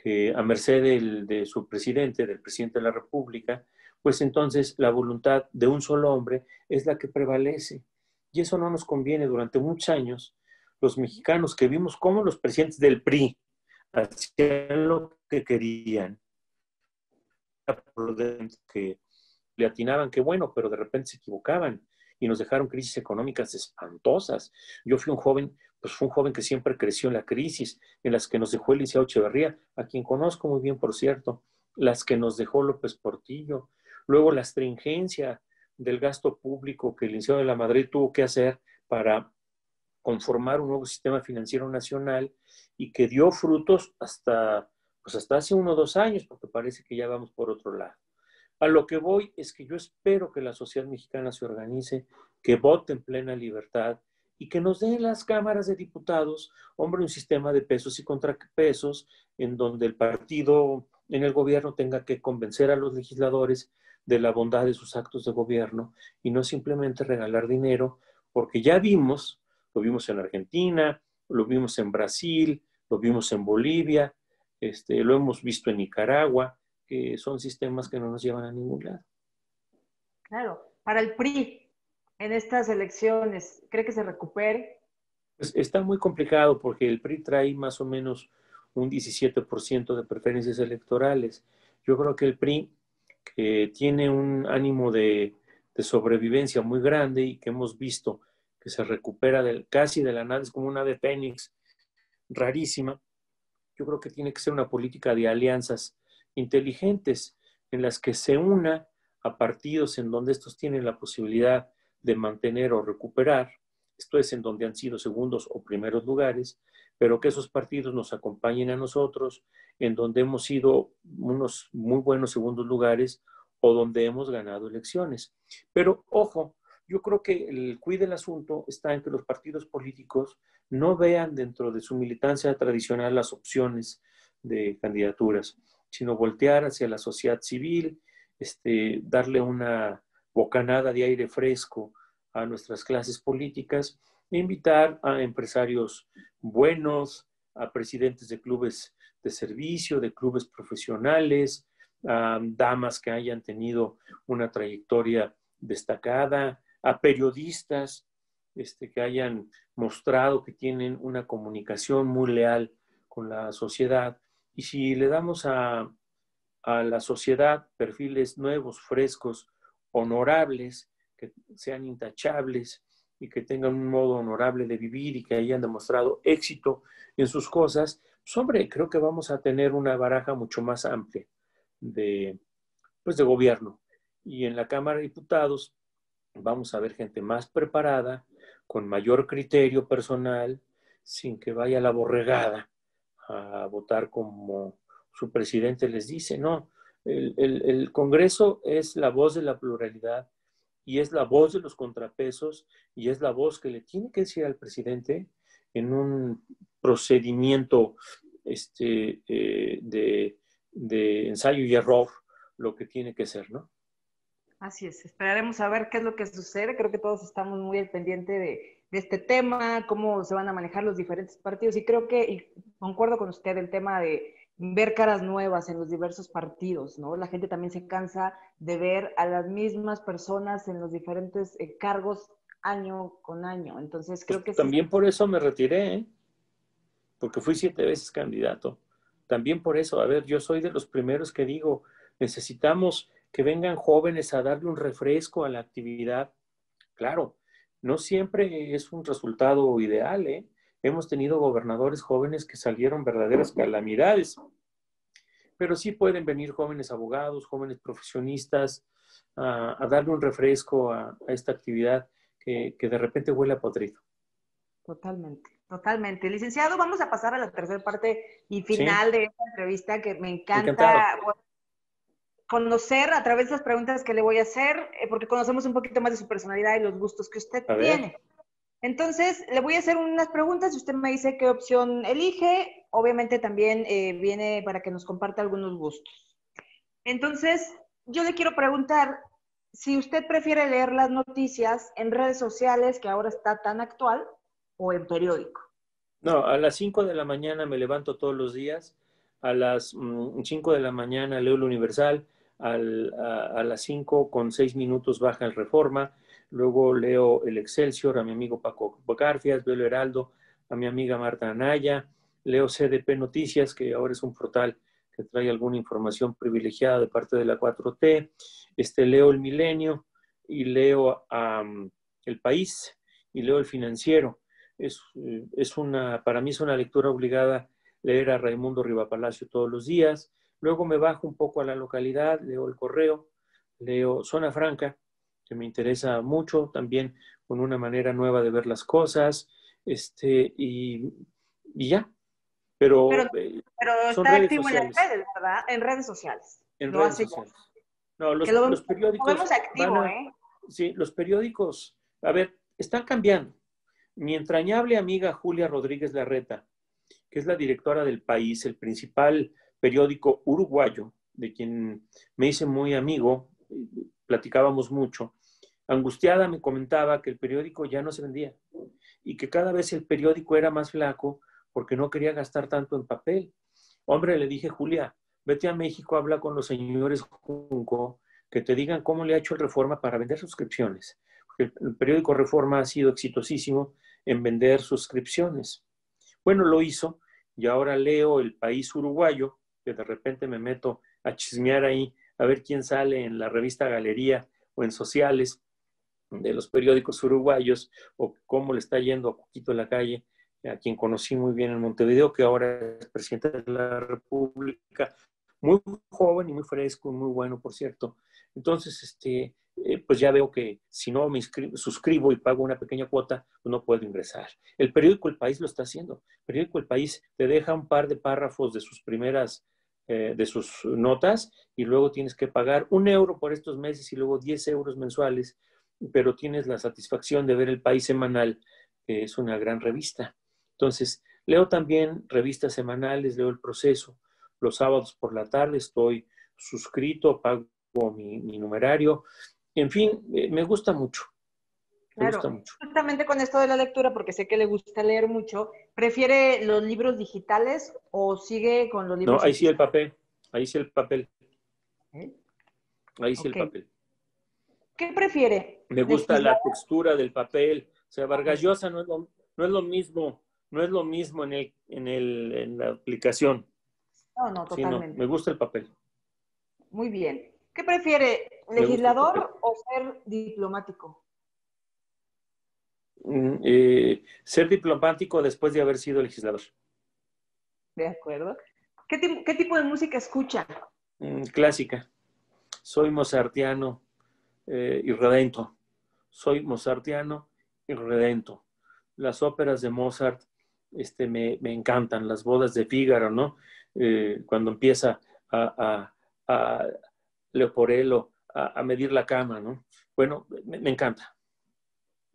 que a merced de su presidente, del presidente de la República, pues entonces la voluntad de un solo hombre es la que prevalece. Y eso no nos conviene durante muchos años. Los mexicanos que vimos cómo los presidentes del PRI hacían lo que querían, que le atinaban que bueno, pero de repente se equivocaban y nos dejaron crisis económicas espantosas. Yo fui un joven, pues fue un joven que siempre creció en la crisis, en las que nos dejó el licenciado Echeverría, a quien conozco muy bien, por cierto, las que nos dejó López Portillo, Luego la astringencia del gasto público que el Licenciado de la Madrid tuvo que hacer para conformar un nuevo sistema financiero nacional y que dio frutos hasta, pues hasta hace uno o dos años, porque parece que ya vamos por otro lado. A lo que voy es que yo espero que la sociedad mexicana se organice, que vote en plena libertad y que nos den las cámaras de diputados, hombre, un sistema de pesos y contrapesos en donde el partido en el gobierno tenga que convencer a los legisladores de la bondad de sus actos de gobierno y no simplemente regalar dinero, porque ya vimos, lo vimos en Argentina, lo vimos en Brasil, lo vimos en Bolivia, este, lo hemos visto en Nicaragua, que son sistemas que no nos llevan a ningún lado. Claro, para el PRI en estas elecciones, ¿cree que se recupere? Pues está muy complicado porque el PRI trae más o menos un 17% de preferencias electorales. Yo creo que el PRI que tiene un ánimo de, sobrevivencia muy grande y que hemos visto que se recupera casi de la nada, es como una de Fénix rarísima. Yo creo que tiene que ser una política de alianzas inteligentes en las que se una a partidos en donde estos tienen la posibilidad de mantener o recuperar, esto es en donde han sido segundos o primeros lugares, pero que esos partidos nos acompañen a nosotros, en donde hemos sido unos muy buenos segundos lugares o donde hemos ganado elecciones. Pero ojo, yo creo que el cuide del asunto está en que los partidos políticos no vean dentro de su militancia tradicional las opciones de candidaturas, sino voltear hacia la sociedad civil, este, darle una bocanada de aire fresco a nuestras clases políticas e invitar a empresarios buenos, a presidentes de clubes de servicio, de clubes profesionales, a damas que hayan tenido una trayectoria destacada, a periodistas este, que hayan mostrado que tienen una comunicación muy leal con la sociedad. Y si le damos a, a la sociedad perfiles nuevos, frescos, honorables, que sean intachables y que tengan un modo honorable de vivir y que hayan demostrado éxito en sus cosas, pues hombre, creo que vamos a tener una baraja mucho más amplia de, pues de gobierno. Y en la Cámara de Diputados vamos a ver gente más preparada, con mayor criterio personal, sin que vaya la borregada a votar como su presidente les dice. No, el, el Congreso es la voz de la pluralidad y es la voz de los contrapesos y es la voz que le tiene que decir al presidente en un procedimiento este, eh, de, ensayo y error lo que tiene que ser, ¿no? Así es, esperaremos a ver qué es lo que sucede. Creo que todos estamos muy al pendiente de, este tema, cómo se van a manejar los diferentes partidos y creo que, y concuerdo con usted, el tema de ver caras nuevas en los diversos partidos, ¿no? La gente también se cansa de ver a las mismas personas en los diferentes eh, cargos año con año. Entonces creo pues que... También por eso me retiré, ¿eh? porque fui siete veces candidato. También por eso, a ver, yo soy de los primeros que digo, necesitamos que vengan jóvenes a darle un refresco a la actividad. Claro, no siempre es un resultado ideal, ¿eh? Hemos tenido gobernadores jóvenes que salieron verdaderas calamidades, pero sí pueden venir jóvenes abogados, jóvenes profesionistas, a, darle un refresco a, esta actividad que, de repente huele a podrido. Totalmente, totalmente. Licenciado, vamos a pasar a la tercera parte y final de esta entrevista que me encanta conocer a través de las preguntas que le voy a hacer, eh, porque conocemos un poquito más de su personalidad y los gustos que usted tiene. Entonces, le voy a hacer unas preguntas y usted me dice qué opción elige. Obviamente también eh, viene para que nos comparta algunos gustos. Entonces, yo le quiero preguntar si usted prefiere leer las noticias en redes sociales, que ahora está tan actual, o en periódico. No, a las 5 de la mañana me levanto todos los días. A las 5 mm, de la mañana leo el Universal a, las 5 con 6 minutos baja el Reforma, luego leo el Excelsior a mi amigo Paco Garfias, veo el Heraldo a mi amiga Marta Anaya, leo CDP Noticias, que ahora es un portal que trae alguna información privilegiada de parte de la 4T, este, leo el Milenio y leo El País y leo el Financiero. Es, es una, para mí es una lectura obligada leer a Raimundo Rivapalacio todos los días, Luego me bajo un poco a la localidad, leo el correo, leo Zona Franca, que me interesa mucho, también con una manera nueva de ver las cosas, este, y, ya. Pero, pero, eh, está activo en las redes, ¿verdad? En redes sociales. En redes sociales. No, los, los periódicos. activo, ¿eh? Sí, los periódicos, a ver, están cambiando. Mi entrañable amiga Julia Rodríguez Larreta, que es la directora del país, el principal periódico uruguayo, de quien me hice muy amigo, platicábamos mucho, angustiada me comentaba que el periódico ya no se vendía y que cada vez el periódico era más flaco porque no quería gastar tanto en papel. Hombre, le dije, Julia, vete a México, habla con los señores Junco, que te digan cómo le ha hecho el Reforma para vender suscripciones. el, periódico Reforma ha sido exitosísimo en vender suscripciones. Bueno, lo hizo y ahora leo El País Uruguayo, de repente me meto a chismear ahí, a ver quién sale en la revista Galería o en sociales de los periódicos uruguayos o cómo le está yendo a poquito en la calle, a quien conocí muy bien en Montevideo, que ahora es presidente de la República, muy joven y muy fresco, muy bueno, por cierto. Entonces, este, eh, pues ya veo que si no me suscribo y pago una pequeña cuota, pues no puedo ingresar. El periódico El País lo está haciendo. El periódico El País te deja un par de párrafos de sus primeras eh, de sus notas y luego tienes que pagar un euro por estos meses y luego 10 euros mensuales, pero tienes la satisfacción de ver el país semanal, que es una gran revista. Entonces, leo también revistas semanales, leo el proceso. Los sábados por la tarde estoy suscrito, pago mi, numerario. En fin, eh, me gusta mucho. Claro, justamente con esto de la lectura, porque sé que le gusta leer mucho, ¿prefiere los libros digitales o sigue con los libros? No, ahí sí el papel, ahí sí el papel. ¿Eh? Ahí sí el papel. ¿Qué prefiere? Me gusta la textura del papel. O sea, Vargas no es lo, no es lo mismo, no es lo mismo en, el, en, el, en la aplicación. No, no, totalmente. me gusta el papel. Muy bien. ¿Qué prefiere, legislador o ser diplomático? Eh, ser diplomático después de haber sido legislador. De acuerdo. ¿Qué, tipo de música escucha? Mm, clásica. Soy mozartiano eh, y redento. Soy mozartiano y redento. Las óperas de Mozart este, me, encantan, las bodas de Fígaro, ¿no? Eh, cuando empieza a, a, Leoporello a, medir la cama, ¿no? Bueno, me, me encanta.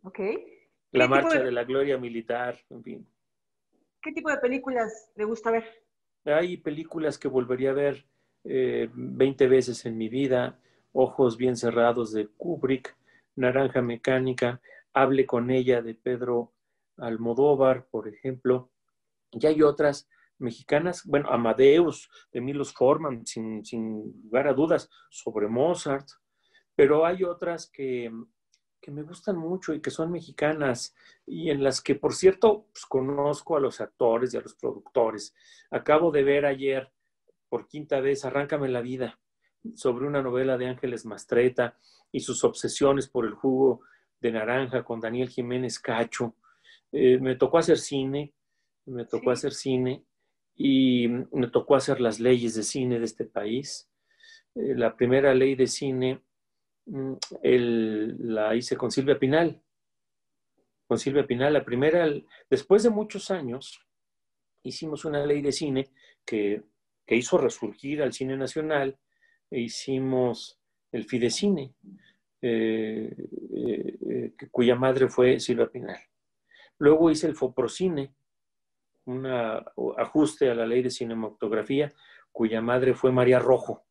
Ok. La marcha de... la gloria militar, en fin. ¿Qué tipo de películas le gusta ver? Hay películas que volvería a ver eh, 20 veces en mi vida. Ojos bien cerrados de Kubrick, Naranja Mecánica, Hable con ella de Pedro Almodóvar, por ejemplo. Y hay otras mexicanas, bueno, Amadeus de Milos Forman, sin, sin lugar a dudas, sobre Mozart, pero hay otras que, que me gustan mucho y que son mexicanas y en las que, por cierto, pues, conozco a los actores y a los productores. Acabo de ver ayer, por quinta vez, Arráncame la vida, sobre una novela de Ángeles Mastreta y sus obsesiones por el jugo de naranja con Daniel Jiménez Cacho. Eh, me tocó hacer cine, me tocó hacer cine y me tocó hacer las leyes de cine de este país. Eh, la primera ley de cine Mm, la hice con Silvia Pinal. Con Silvia Pinal, la primera, después de muchos años, hicimos una ley de cine que, hizo resurgir al cine nacional e hicimos el Fidecine, eh, eh, cuya madre fue Silvia Pinal. Luego hice el Foprocine, un ajuste a la ley de cinematografía, cuya madre fue María Rojo.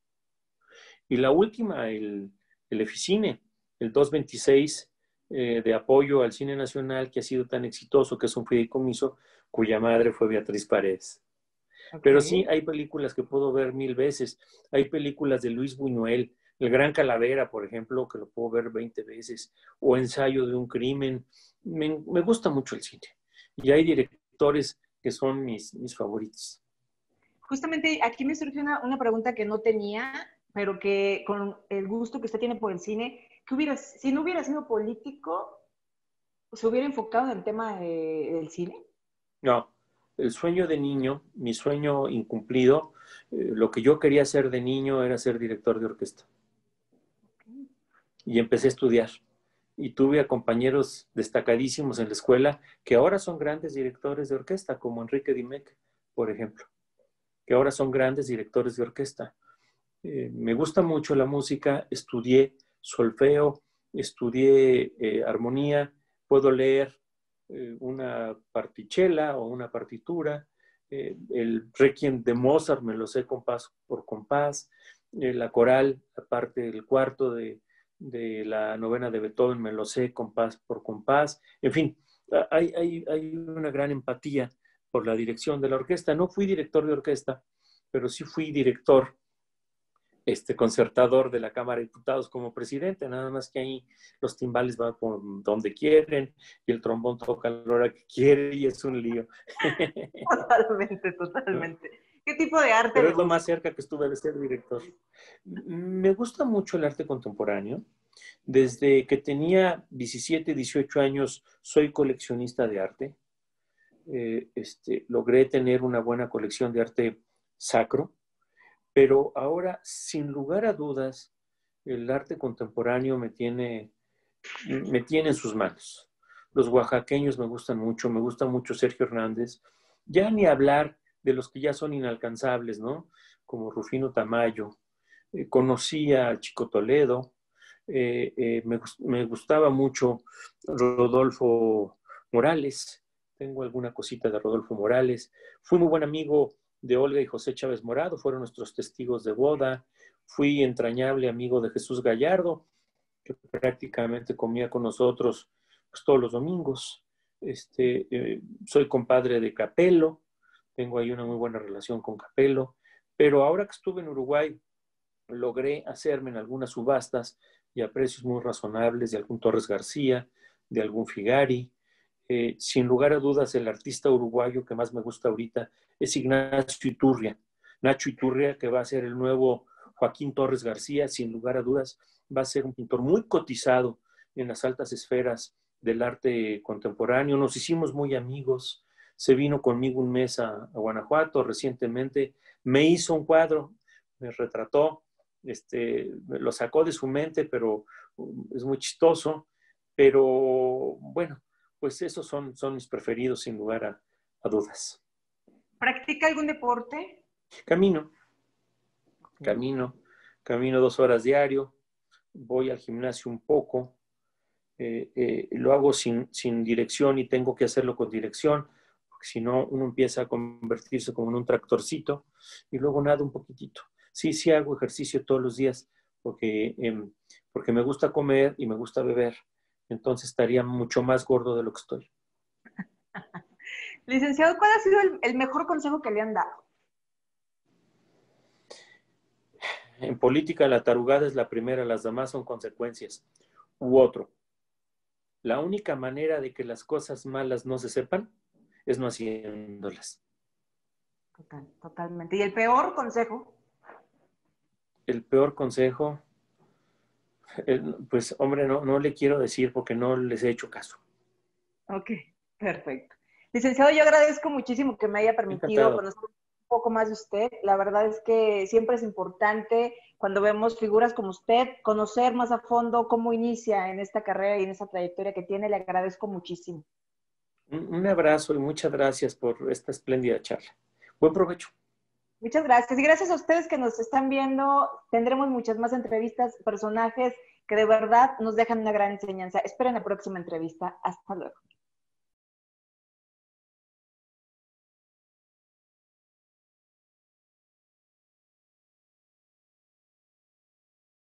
Y la última, el, el EFICINE, el 226 eh, de apoyo al cine nacional que ha sido tan exitoso, que es un fideicomiso, cuya madre fue Beatriz Paredes. Pero sí, hay películas que puedo ver mil veces. Hay películas de Luis Buñuel, El Gran Calavera, por ejemplo, que lo puedo ver 20 veces, o Ensayo de un Crimen. Me, gusta mucho el cine. Y hay directores que son mis, mis favoritos. Justamente aquí me surgió una, una pregunta que no tenía pero que con el gusto que usted tiene por el cine, que hubiera, si no hubiera sido político, ¿se hubiera enfocado en el tema del cine? No, el sueño de niño, mi sueño incumplido, eh, lo que yo quería hacer de niño era ser director de orquesta. Y empecé a estudiar. Y tuve a compañeros destacadísimos en la escuela que ahora son grandes directores de orquesta, como Enrique Dimec, por ejemplo, que ahora son grandes directores de orquesta. Eh, me gusta mucho la música, estudié solfeo, estudié eh, armonía, puedo leer eh, una partichela o una partitura, el requiem de Mozart me lo sé compás por compás, la coral, la parte del cuarto de, de, la novena de Beethoven me lo sé compás por compás, en fin, hay, hay, hay una gran empatía por la dirección de la orquesta. No fui director de orquesta, pero sí fui director este concertador de la Cámara de Diputados como presidente, nada más que ahí los timbales van por donde quieren y el trombón toca a la hora que quiere y es un lío. Totalmente, totalmente. ¿Qué tipo de arte? Pero es lo más cerca que estuve de ser director. Me gusta mucho el arte contemporáneo. Desde que tenía 17, 18 años soy coleccionista de arte. Eh, este, logré tener una buena colección de arte sacro pero ahora, sin lugar a dudas, el arte contemporáneo me tiene, me tiene en sus manos. Los oaxaqueños me gustan mucho, me gusta mucho Sergio Hernández. Ya ni hablar de los que ya son inalcanzables, ¿no? Como Rufino Tamayo. Eh, conocí a Chico Toledo. Eh, eh, me, me, gustaba mucho Rodolfo Morales. Tengo alguna cosita de Rodolfo Morales. Fui muy buen amigo de Olga y José Chávez Morado, fueron nuestros testigos de boda. Fui entrañable amigo de Jesús Gallardo, que prácticamente comía con nosotros pues, todos los domingos. Este, eh, soy compadre de Capelo, tengo ahí una muy buena relación con Capelo, pero ahora que estuve en Uruguay, logré hacerme en algunas subastas y a precios muy razonables de algún Torres García, de algún Figari, eh, sin lugar a dudas, el artista uruguayo que más me gusta ahorita es Ignacio Iturria. Nacho Iturria, que va a ser el nuevo Joaquín Torres García, sin lugar a dudas, va a ser un pintor muy cotizado en las altas esferas del arte contemporáneo. Nos hicimos muy amigos. Se vino conmigo un mes a, Guanajuato recientemente. Me hizo un cuadro, me retrató, este, lo sacó de su mente, pero um, es muy chistoso. Pero bueno, pues esos son, son mis preferidos sin lugar a, dudas. ¿Practica algún deporte? Camino, camino, camino dos horas diario, voy al gimnasio un poco, eh, eh, lo hago sin, sin, dirección y tengo que hacerlo con dirección, porque si no uno empieza a convertirse como en un tractorcito y luego nada un poquitito. Sí, sí hago ejercicio todos los días, porque, em, porque me gusta comer y me gusta beber. Entonces estaría mucho más gordo de lo que estoy. Licenciado, ¿cuál ha sido el, mejor consejo que le han dado? En política la tarugada es la primera, las demás son consecuencias. U otro. La única manera de que las cosas malas no se sepan es no haciéndolas. Total, totalmente. ¿Y el peor consejo? El peor consejo, pues hombre, no, no le quiero decir porque no les he hecho caso. Ok, perfecto. Licenciado, yo agradezco muchísimo que me haya permitido conocer un poco más de usted. La verdad es que siempre es importante cuando vemos figuras como usted, conocer más a fondo cómo inicia en esta carrera y en esa trayectoria que tiene. Le agradezco muchísimo. Un, abrazo y muchas gracias por esta espléndida charla. Buen provecho. Muchas gracias. Y gracias a ustedes que nos están viendo. Tendremos muchas más entrevistas, personajes que de verdad nos dejan una gran enseñanza. Esperen la próxima entrevista. Hasta luego.